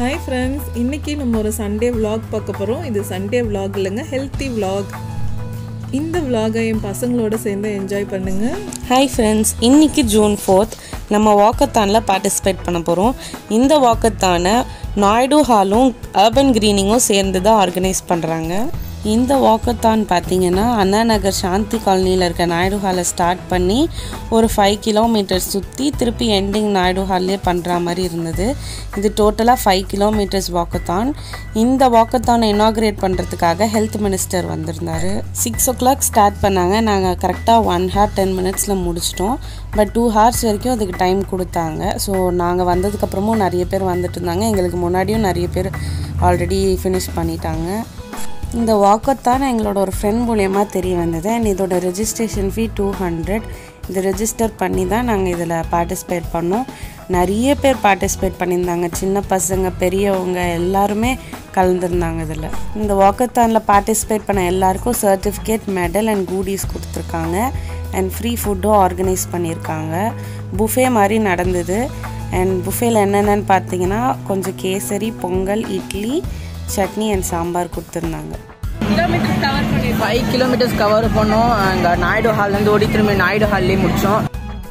Hi friends இன்றைக்கி நம்ம ஒரு சண்டே விலாக் பார்க்க போகிறோம் இது சண்டே விலாக் இல்லைங்க. ஹெல்த்தி விலாக் இந்த விலாகை என் பசங்களோட சேர்ந்து என்ஜாய் பண்ணுங்கள் ஹாய் ஃப்ரெண்ட்ஸ் இன்றைக்கி ஜூன் ஃபோர்த் நம்ம வாக்கத்தானில் பார்ட்டிசிபேட் பண்ண போகிறோம் இந்த வாக்கத்தானை நாயுடு ஹாலும் அர்பன் க்ரீனிங்கும் சேர்ந்து தான் ஆர்கனைஸ் பண்ணுறாங்க இந்த வாக்கத்தான் பார்த்தீங்கன்னா அண்ணா நகர் சாந்தி காலனியில் இருக்க நாயுடு ஹாலை ஸ்டார்ட் பண்ணி ஒரு ஃபைவ் கிலோமீட்டர்ஸ் சுற்றி திருப்பி எண்டிங் நாயுடு ஹால்லே பண்ணுற மாதிரி இருந்தது. இது டோட்டலாக ஃபைவ் கிலோமீட்டர்ஸ் வாக்கத்தான் இந்த வாக்கத்தானை இனாக்ரேட் பண்ணுறதுக்காக ஹெல்த் மினிஸ்டர் வந்திருந்தாரு. சிக்ஸ் ஓ கிளாக் ஸ்டார்ட் பண்ணாங்க நாங்கள் கரெக்டாக ஒன் ஹார் டென் மினிட்ஸில் முடிச்சிட்டோம். பட் டூ ஹார்ஸ் வரைக்கும் அதுக்கு டைம் கொடுத்தாங்க. ஸோ நாங்கள் வந்ததுக்கப்புறமும் நிறைய பேர் வந்துட்டு இருந்தாங்க. எங்களுக்கு முன்னாடியும் நிறைய பேர் ஆல்ரெடி ஃபினிஷ் பண்ணிட்டாங்க. இந்த வாக்கத்தான் எங்களோட ஒரு ஃப்ரெண்ட் மூலியமாக தெரிய வந்தது. அண்ட் இதோட ரெஜிஸ்ட்ரேஷன் ஃபீ டூ ஹண்ட்ரட் இது ரெஜிஸ்டர் பண்ணி தான் நாங்கள் இதில் பார்ட்டிசிபேட் பண்ணோம். நிறைய பேர் பார்ட்டிசிபேட் பண்ணியிருந்தாங்க. சின்ன பசங்க பெரியவங்க எல்லாருமே கலந்துருந்தாங்க இதில். இந்த வாக்கத்தானில் பார்ட்டிசிபேட் பண்ண எல்லாருக்கும் சர்டிஃபிகேட் மெடல் அண்ட் கூடிஸ் கொடுத்துருக்காங்க. அண்ட் ஃப்ரீ ஃபுட்டும் ஆர்கனைஸ் பண்ணியிருக்காங்க. புஃபே மாதிரி நடந்தது. அண்ட் புஃபேல என்னென்னு பார்த்தீங்கன்னா கொஞ்சம் கேசரி பொங்கல் இட்லி சட்னி அண்ட் சாம்பார் கொடுத்துருந்தாங்க. ஃபைவ் கிலோமீட்டர்ஸ் கவர் பண்ணோம். அண்ட் நாயுடு ஹால்லேருந்து ஓடி திரும்பி நாயுடு ஹால்லேயே முடித்தோம்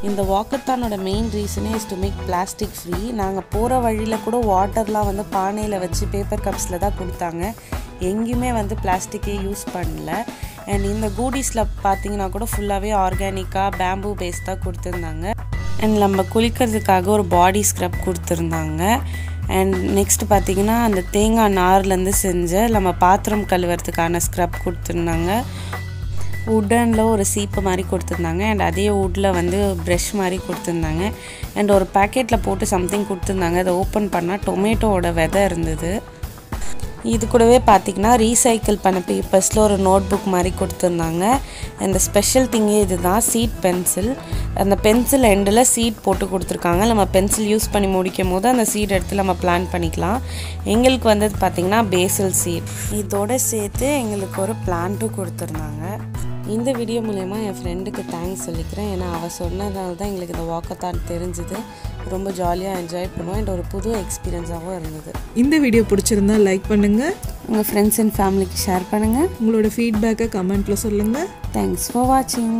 இந்த வாக்கத்தானோட மெயின் ரீசனே is to make plastic free நாங்கள் போகிற வழியில் கூட வாட்டர்லாம் வந்து பானையில் வச்சு பேப்பர் கப்ஸில் தான் கொடுத்தாங்க. எங்கேயுமே வந்து பிளாஸ்டிக்கே யூஸ் பண்ணல. அண்ட் இந்த கூடிஸில் பார்த்தீங்கன்னா கூட ஃபுல்லாகவே ஆர்கானிக்காக பேம்பூ பேஸ் தான் கொடுத்துருந்தாங்க. அண்ட் நம்ம குளிக்கிறதுக்காக ஒரு பாடி ஸ்க்ரப் கொடுத்துருந்தாங்க. அண்ட் நெக்ஸ்ட் பார்த்தீங்கன்னா அந்த தேங்காய் நார்லேருந்து செஞ்ச நம்ம பாத்திரம் கழுவுறதுக்கான ஸ்க்ரப் கொடுத்துருந்தாங்க. உட்டனில் ஒரு சீப்பு மாதிரி கொடுத்துருந்தாங்க. அண்ட் அதே வுட்டில் வந்து ப்ரெஷ் மாதிரி கொடுத்துருந்தாங்க. அண்ட் ஒரு பேக்கெட்டில் போட்டு சம்திங் கொடுத்துருந்தாங்க. அதை ஓப்பன் பண்ணால் டொமேட்டோவோட விதை இருந்தது. இது கூடவே பார்த்திங்கன்னா ரீசைக்கிள் பண்ண பேப்பர்ஸில் ஒரு நோட் புக் மாதிரி கொடுத்துருந்தாங்க. அந்த ஸ்பெஷல் திங்கே இதுதான் சீட் பென்சில் அந்த பென்சில் எண்டில் சீட் போட்டு கொடுத்துருக்காங்க. நம்ம பென்சில் யூஸ் பண்ணி முடிக்கும் போது அந்த சீட் எடுத்து நம்ம பிளான் பண்ணிக்கலாம். எங்களுக்கு வந்தது பார்த்திங்கன்னா பேசல் சீட் இதோட சேர்த்து எங்களுக்கு ஒரு பிளான்ட்டும் கொடுத்துருந்தாங்க. இந்த வீடியோ மூலயமா என் ஃப்ரெண்டுக்கு தேங்க்ஸ் சொல்லிக்கிறேன். ஏன்னா அவள் சொன்னதால தான் எங்களுக்கு இந்த வாக்கத்தான் தெரிஞ்சுது. ரொம்ப ஜாலியாக என்ஜாய் பண்ணுவோம். அண்ட் ஒரு புது எக்ஸ்பீரியன்ஸாகவும் இருந்தது. இந்த வீடியோ பிடிச்சிருந்தா லைக் பண்ணுங்கள் உங்கள் ஃப்ரெண்ட்ஸ் அண்ட் ஃபேமிலிக்கு ஷேர் பண்ணுங்கள் உங்களோட ஃபீட்பேக்கை கமெண்ட்டில் சொல்லுங்கள் தேங்க்ஸ் ஃபார் வாட்சிங்